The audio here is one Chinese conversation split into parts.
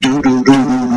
嘟嘟嘟嘟。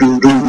do do do